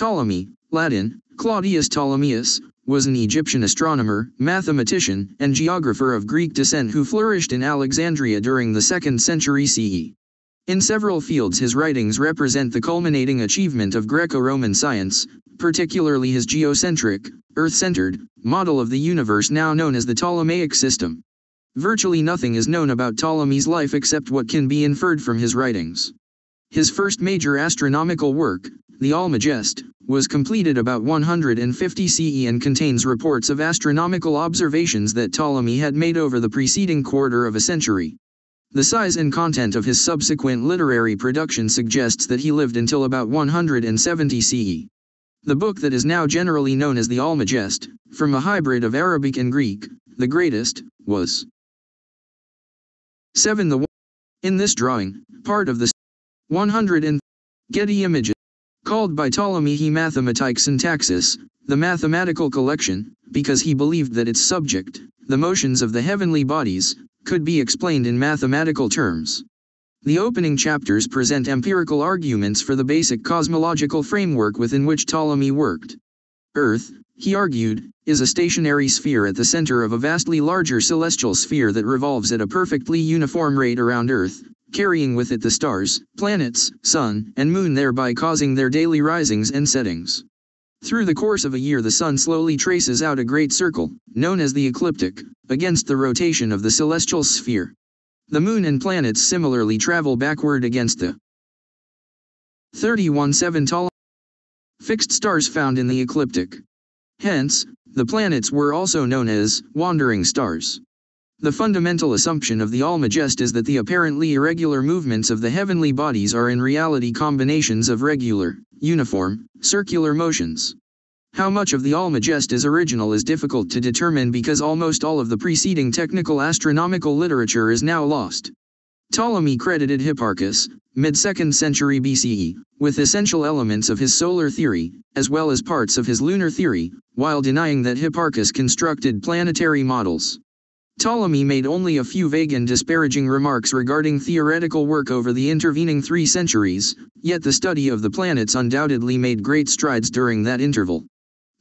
Ptolemy, Latin, Claudius Ptolemaeus, was an Egyptian astronomer, mathematician, and geographer of Greek descent who flourished in Alexandria during the 2nd century CE. In several fields his writings represent the culminating achievement of Greco-Roman science, particularly his geocentric, Earth-centered, model of the universe now known as the Ptolemaic system. Virtually nothing is known about Ptolemy's life except what can be inferred from his writings. His first major astronomical work, the Almagest, was completed about 150 CE and contains reports of astronomical observations that Ptolemy had made over the preceding quarter of a century. The size and content of his subsequent literary production suggests that he lived until about 170 CE. The book that is now generally known as the Almagest, from a hybrid of Arabic and Greek, the greatest, was 7. The In this drawing, part of the 100 and Getty images, called by Ptolemy he Mathematike Syntaxis, the mathematical collection, because he believed that its subject, the motions of the heavenly bodies, could be explained in mathematical terms. The opening chapters present empirical arguments for the basic cosmological framework within which Ptolemy worked. Earth, he argued, is a stationary sphere at the center of a vastly larger celestial sphere that revolves at a perfectly uniform rate around Earth, carrying with it the stars, planets, sun, and moon thereby causing their daily risings and settings. Through the course of a year the sun slowly traces out a great circle, known as the ecliptic, against the rotation of the celestial sphere. The moon and planets similarly travel backward against the 31-7 tall fixed stars found in the ecliptic. Hence, the planets were also known as wandering stars. The fundamental assumption of the Almagest is that the apparently irregular movements of the heavenly bodies are in reality combinations of regular, uniform, circular motions. How much of the Almagest is original is difficult to determine because almost all of the preceding technical astronomical literature is now lost. Ptolemy credited Hipparchus, mid-2nd century BCE, with essential elements of his solar theory, as well as parts of his lunar theory, while denying that Hipparchus constructed planetary models. Ptolemy made only a few vague and disparaging remarks regarding theoretical work over the intervening three centuries, yet the study of the planets undoubtedly made great strides during that interval.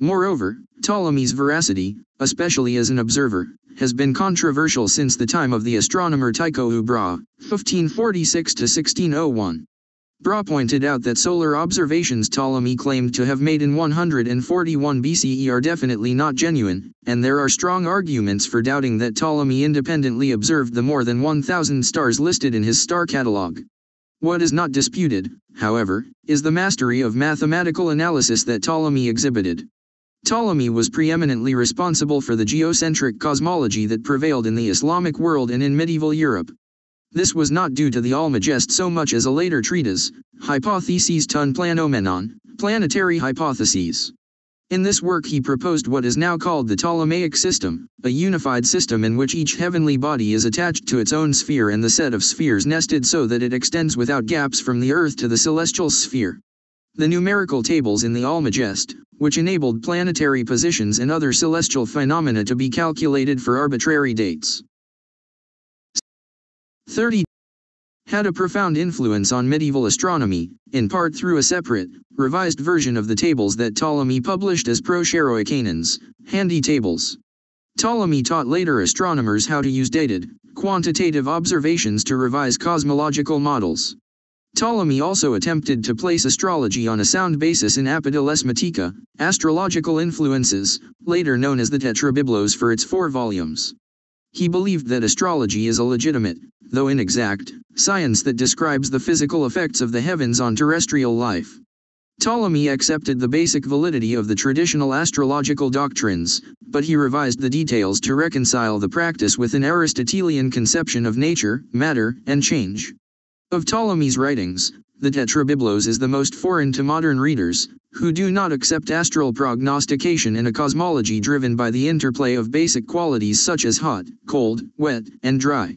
Moreover, Ptolemy's veracity, especially as an observer, has been controversial since the time of the astronomer Tycho Brahe, 1546 to 1601. Brahe pointed out that solar observations Ptolemy claimed to have made in 141 BCE are definitely not genuine, and there are strong arguments for doubting that Ptolemy independently observed the more than 1,000 stars listed in his star catalogue. What is not disputed, however, is the mastery of mathematical analysis that Ptolemy exhibited. Ptolemy was preeminently responsible for the geocentric cosmology that prevailed in the Islamic world and in medieval Europe. This was not due to the Almagest so much as a later treatise, Hypotheses ton planomenon, Planetary Hypotheses. In this work he proposed what is now called the Ptolemaic system, a unified system in which each heavenly body is attached to its own sphere and the set of spheres nested so that it extends without gaps from the Earth to the celestial sphere. The numerical tables in the Almagest, which enabled planetary positions and other celestial phenomena to be calculated for arbitrary dates. 30 had a profound influence on medieval astronomy, in part through a separate, revised version of the tables that Ptolemy published as Procheiroi kanones, handy tables. Ptolemy taught later astronomers how to use dated, quantitative observations to revise cosmological models. Ptolemy also attempted to place astrology on a sound basis in Apotelesmatika, Astrological Influences, later known as the Tetrabiblos for its four volumes. He believed that astrology is a legitimate, though inexact, science that describes the physical effects of the heavens on terrestrial life. Ptolemy accepted the basic validity of the traditional astrological doctrines, but he revised the details to reconcile the practice with an Aristotelian conception of nature, matter, and change. Of Ptolemy's writings, the Tetrabiblos is the most foreign to modern readers, who do not accept astral prognostication in a cosmology driven by the interplay of basic qualities such as hot, cold, wet, and dry.